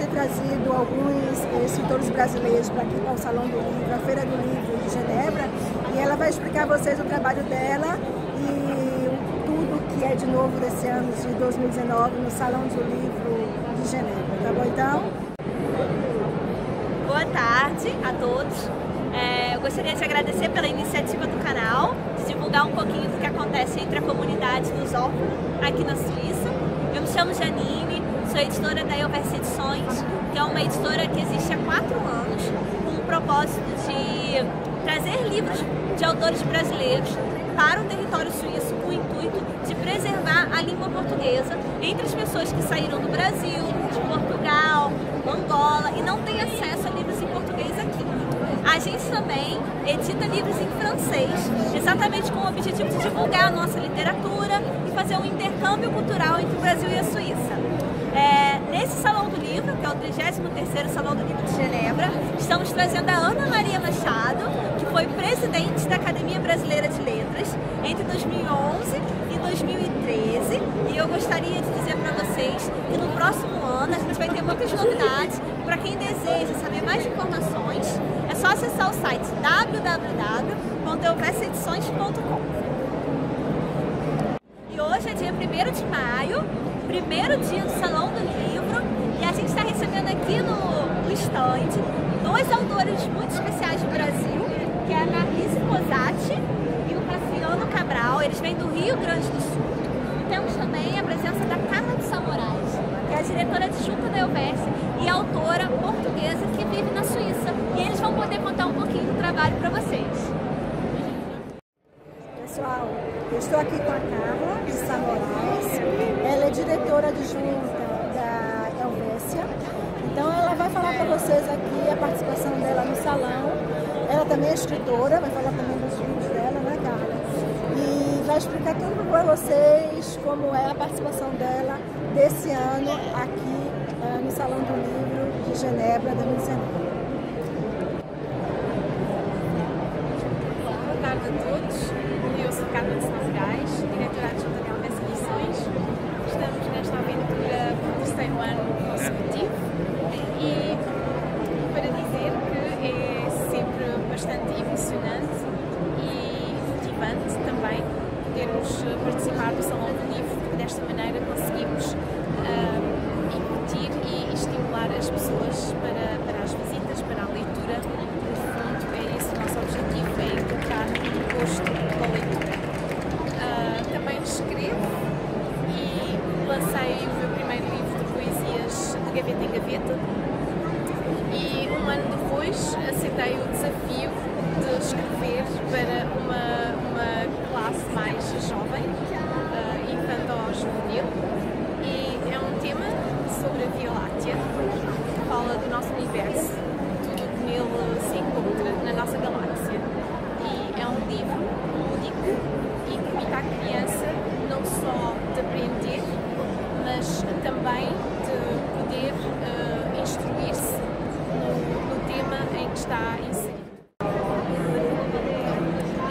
ter trazido alguns escritores brasileiros para aqui para o Salão do Livro, a Feira do Livro de Genebra e ela vai explicar a vocês o trabalho dela e tudo que é de novo desse ano de 2019 no Salão do Livro de Genebra, tá bom então? Boa tarde a todos. É, eu gostaria de agradecer pela iniciativa do canal, de divulgar um pouquinho do que acontece entre a comunidade dos órfãos aqui na Suíça. Eu me chamo Janine, sou editora da Elverse Edições, que é uma editora que existe há quatro anos, com o propósito de trazer livros de autores brasileiros para o território suíço com o intuito de preservar a língua portuguesa entre as pessoas que saíram do Brasil, de Portugal, Angola e não têm acesso a livros em português aqui. A gente também edita livros em francês, exatamente com o objetivo de divulgar a nossa literatura e fazer um intercâmbio cultural entre o Brasil e a Suíça. É, nesse Salão do Livro, que é o 33º Salão do Livro de Genebra, estamos trazendo a Ana Maria Machado, que foi presidente da Academia Brasileira de Letras entre 2011 e 2013. E eu gostaria de dizer para vocês que no próximo ano a gente vai ter muitas novidades. Para quem deseja saber mais informações, é só acessar o site www.elvesseedições.com. E hoje é dia 1 de maio, primeiro dia do Salão do Livro, e a gente está recebendo aqui no, no stand dois autores muito especiais do Brasil, que é a Marlise Posati e o Cassiano Cabral. Eles vêm do Rio Grande do Sul. E temos também a presença da Carla de Samorais, que é a diretora adjunta da Elverse e autora portuguesa que vive na Suíça. E eles vão poder contar um pouquinho do trabalho para vocês. Pessoal, eu estou aqui com a Carla vocês aqui a participação dela no salão. Ela também é escritora, vai falar também dos livros dela, né, Carla? E vai explicar tudo para vocês como é a participação dela desse ano aqui uh, no Salão do Livro de Genebra 2019. Emocionante e motivante também podermos participar do Salão do Livro, porque desta maneira conseguimos uh, incutir e estimular as pessoas para, para as visitas, para a leitura. No fundo, é esse o nosso objetivo, é encontrar o gosto pela leitura. Uh, também escrevo e lancei o meu primeiro livro de poesias de gaveta em gaveta e um ano depois aceitei o desafio de escrever para uma, uma classe mais jovem, uh, infanto-juvenil, e é um tema sobre a Via Láctea, que fala do nosso universo, tudo que nele se encontra na nossa galáxia. E é um livro lúdico e que permite à criança não só de aprender, mas também de poder uh, instruir-se no, no tema em que está inserido.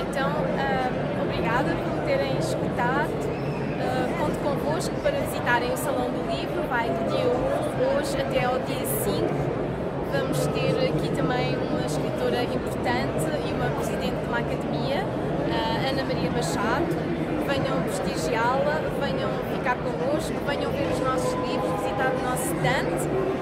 Então, uh, obrigada por terem escutado. Uh, conto convosco para visitarem o Salão do Livro, vai do dia 1 hoje até ao dia 5. Vamos ter aqui também uma escritora importante e uma presidente de uma academia, uh, Ana Maria Machado. Venham prestigiá-la, venham ficar connosco, venham ver os nossos livros, visitar o nosso stand!